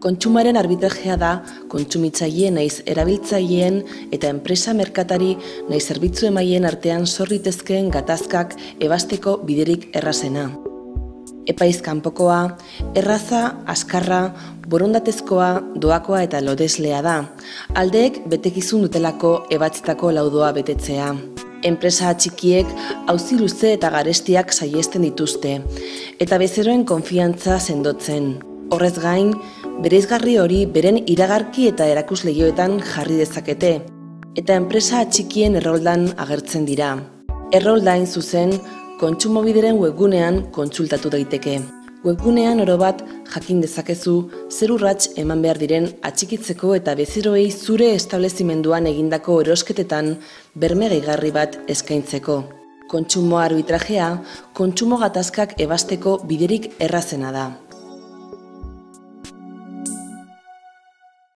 Kontsumaren arbitrajea da kontsumitzaile naiz erabiltzaileen eta enpresa merkatari naiz zerbitzu emaien artean sorritezkeen gatazkak ebasteko biderik errazena. Epaiz kanpokoa, erraza, askarra, borondatezkoa, doakoa eta lodeslea da. Aldeek betekizun dutelako ebatzitako laudoa betetzea. Enpresa txikiek auzi luze eta garestiak saiesten dituzte, eta bezeroen konfiantza sendotzen. Horrez gain, bereizgarri hori beren iragarki eta erakus lehioetan jarri dezakete, eta enpresa txikien erroldan agertzen dira. Erroldain zuzen, kontsumobideren webgunean kontsultatu daiteke. Webgunean oro bat jakin dezakezu zer urrats eman behar diren atxikitzeko eta bezeroei zure establezimenduan egindako erosketetan berme gehigarri bat eskaintzeko. Kontsumo arbitrajea, kontsumo gatazkak ebasteko biderik errazena da.